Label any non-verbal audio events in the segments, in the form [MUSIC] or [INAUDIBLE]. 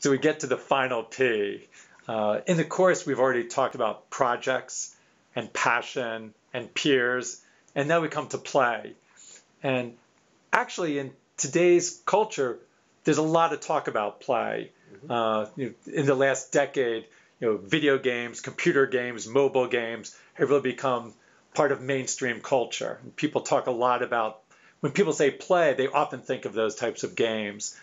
so we get to the final P. Uh, in the course, we've already talked about projects and passion and peers, and now we come to play. And actually, in today's culture, there's a lot of talk about play. Mm-hmm. Uh, you know, in the last decade, you know, video games, computer games, mobile games have really become part of mainstream culture. And people talk a lot about when people say play, they often think of those types of games.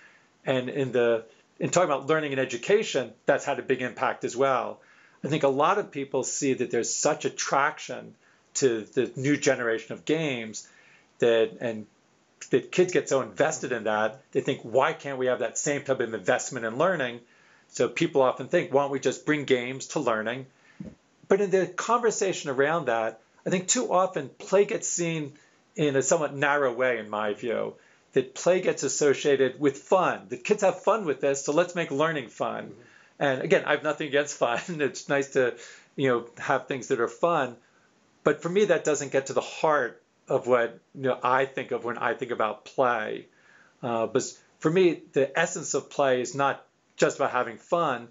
And in the in talking about learning and education, that's had a big impact as well. I think a lot of people see that there's such attraction to the new generation of games that and that kids get so invested in that they think why can't we have that same type of investment in learning? So people often think why don't we just bring games to learning? But in the conversation around that i think too often play gets seen in a somewhat narrow way in my view that play gets associated with fun that kids have fun with this so let's make learning fun mm-hmm. and again i have nothing against fun [LAUGHS] it's nice to you know have things that are fun but for me that doesn't get to the heart of what you know, I think of when I think about play. Uh, but for me, the essence of play is not just about having fun,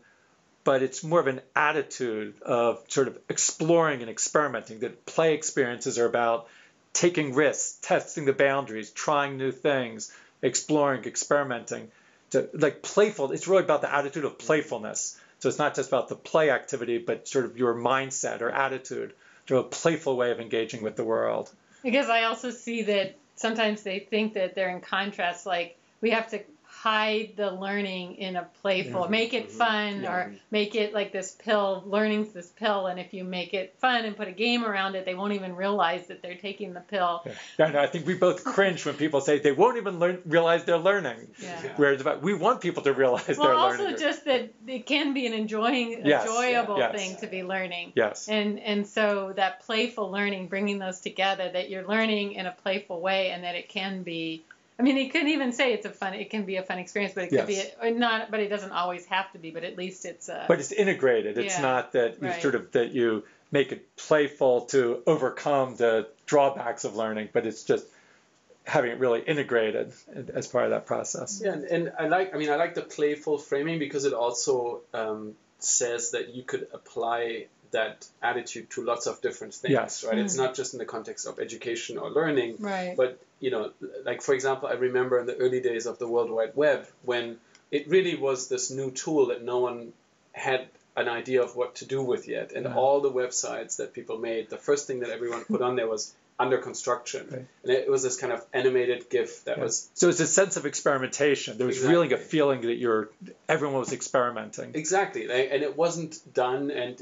but it's more of an attitude of sort of exploring and experimenting. That play experiences are about taking risks, testing the boundaries, trying new things, exploring, experimenting. To, like playful, it's really about the attitude of playfulness. So it's not just about the play activity, but sort of your mindset or attitude, to a playful way of engaging with the world. Because I also see that sometimes they think that they're in contrast, like we have to hide the learning in a playful, yeah. make it fun yeah. or make it like this pill, learning's this pill. And if you make it fun and put a game around it, they won't even realize that they're taking the pill. Yeah, no, I think we both cringe when people say they won't even learn, realize they're learning. Yeah. Whereas we want people to realize well, they're learning. Well, also just that it can be an enjoying, yes. enjoyable yes. thing to be learning. Yes. And and so that playful learning, bringing those together, that you're learning in a playful way, and that it can be I mean, he couldn't even say it's a fun. It can be a fun experience, but it could yes. be a, not. But it doesn't always have to be. But at least it's. A, but it's integrated. It's yeah, not that you right. sort of that you make it playful to overcome the drawbacks of learning, but it's just having it really integrated as part of that process. Yeah, and, and I like. I mean, I like the playful framing because it also um, says that you could apply that attitude to lots of different things, yes. right? Mm. It's not just in the context of education or learning, right. but you know, like for example, I remember in the early days of the World Wide Web when it really was this new tool that no one had an idea of what to do with yet, and mm-hmm. all the websites that people made, the first thing that everyone put on there was under construction. Right. And it was this kind of animated GIF that yeah. was. So it's a sense of experimentation. There was exactly. really a feeling that you're everyone was experimenting. Exactly, and it wasn't done, and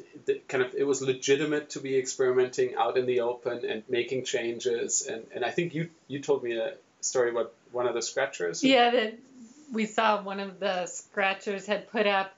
kind of it was legitimate to be experimenting out in the open and making changes. And, and I think you you told me a story about one of the scratchers. Yeah, that we saw one of the scratchers had put up.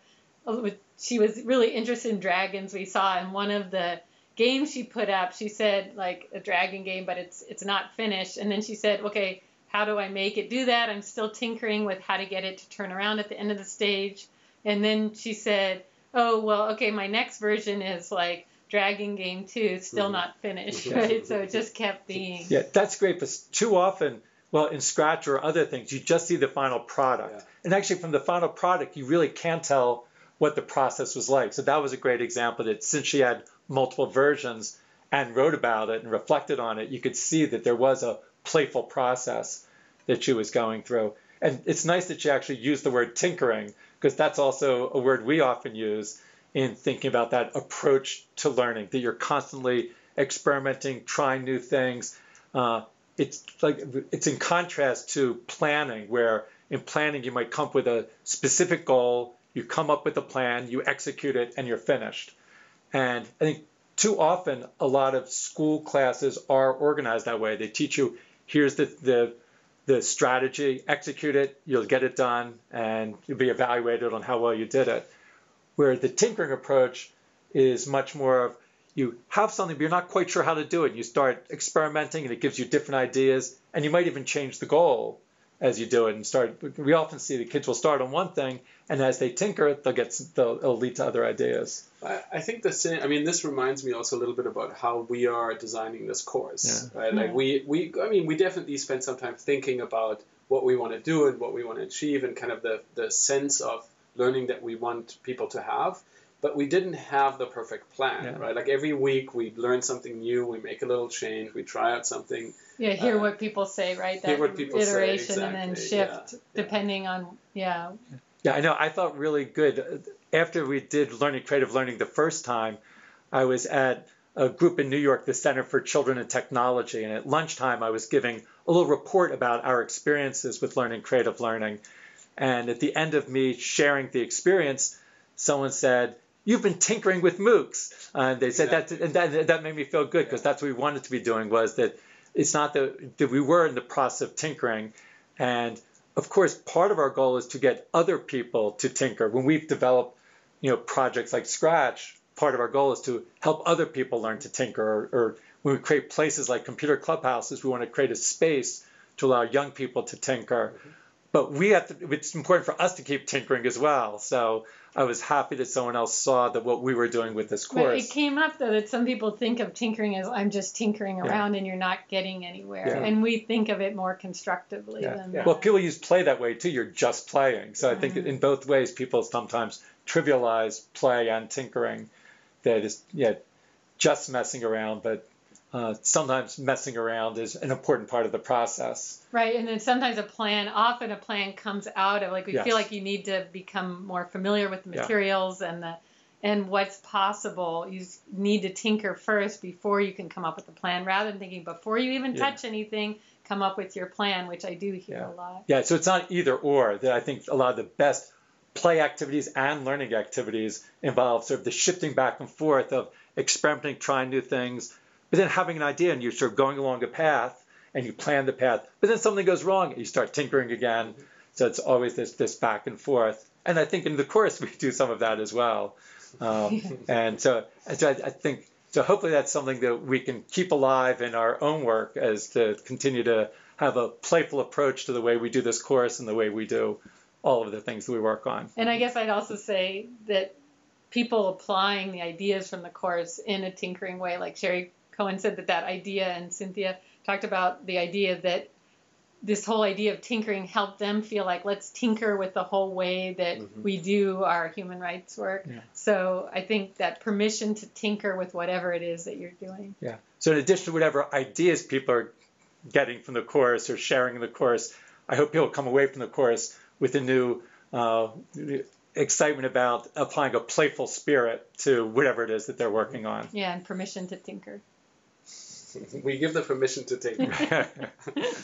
Uh, she was really interested in dragons. We saw in one of the game she put up, she said like a dragon game, but it's it's not finished. And then she said, okay, how do I make it do that? I'm still tinkering with how to get it to turn around at the end of the stage. And then she said, oh well, okay, my next version is like Dragon Game 2, still mm-hmm. not finished, right? So it just kept being. Yeah, that's great, but too often, well, in Scratch or other things, you just see the final product. Yeah. And actually, from the final product, you really can't tell what the process was like. So that was a great example that since she had multiple versions and wrote about it and reflected on it, you could see that there was a playful process that she was going through. And it's nice that she actually used the word tinkering because that's also a word we often use in thinking about that approach to learning, that you're constantly experimenting, trying new things. Uh, it's like it's in contrast to planning, where in planning you might come up with a specific goal, you come up with a plan, you execute it, and you're finished. And I think too often a lot of school classes are organized that way. They teach you here's the the the strategy, execute it, you'll get it done, and you'll be evaluated on how well you did it. Where the tinkering approach is much more of you have something, but you're not quite sure how to do it. You start experimenting, and it gives you different ideas, and you might even change the goal as you do it and start. We often see the kids will start on one thing, and as they tinker, it, they'll get they'll, it'll lead to other ideas. I, I think the same. I mean, this reminds me also a little bit about how we are designing this course, yeah. right? Like we we I mean, we definitely spend some time thinking about what we want to do and what we want to achieve, and kind of the the sense of learning that we want people to have but we didn't have the perfect plan, yeah. right? Like every week we learn something new, we make a little change, we try out something. Yeah, hear uh, what people say, right? That hear what people iteration say, exactly. and then shift yeah. depending on yeah. Yeah, I know. I felt really good after we did learning creative learning the first time. I was at a group in New York, the Center for Children and Technology, and at lunchtime I was giving a little report about our experiences with learning creative learning. And at the end of me sharing the experience, someone said, you've been tinkering with MOOCs. Uh, and they said yeah. that, and that, that made me feel good because yeah. that's what we wanted to be doing was that it's not that, that we were in the process of tinkering. And of course, part of our goal is to get other people to tinker. When we've developed, you know, projects like Scratch, part of our goal is to help other people learn to tinker. Or, or when we create places like computer clubhouses, we want to create a space to allow young people to tinker. Mm-hmm but we have to, it's important for us to keep tinkering as well. So I was happy that someone else saw that what we were doing with this course. But it came up though that some people think of tinkering as I'm just tinkering around yeah. and you're not getting anywhere. Yeah. And we think of it more constructively yeah. than Well, people use play that way too. You're just playing. So I think mm-hmm. in both ways, people sometimes trivialize play and tinkering. That is, yeah, just messing around, but uh, sometimes messing around is an important part of the process. Right, and then sometimes a plan, often a plan comes out of like we yes. feel like you need to become more familiar with the materials yeah. and the and what's possible. You need to tinker first before you can come up with a plan, rather than thinking before you even touch yeah. anything, come up with your plan, which I do hear yeah. a lot. Yeah, so it's not either or. That I think a lot of the best play activities and learning activities involve sort of the shifting back and forth of experimenting, trying new things but then having an idea and you're sort of going along a path and you plan the path, but then something goes wrong and you start tinkering again. So it's always this this back and forth. And I think in the course [LAUGHS] we do some of that as well. Um, [LAUGHS] and so, and so I, I, think so. Hopefully that's something that we can keep alive in our own work as to continue to have a playful approach to the way we do this course and the way we do all of the things that we work on. And I guess I'd also say that people applying the ideas from the course in a tinkering way, like Sherry Cohen said that that idea, and Cynthia talked about the idea that this whole idea of tinkering helped them feel like let's tinker with the whole way that mm-hmm. we do our human rights work. Yeah. So I think that permission to tinker with whatever it is that you're doing. Yeah. So in addition to whatever ideas people are getting from the course or sharing in the course, I hope people come away from the course with a new uh, excitement about applying a playful spirit to whatever it is that they're working on. Yeah, and permission to tinker. We give the permission to take. [LAUGHS] [LAUGHS]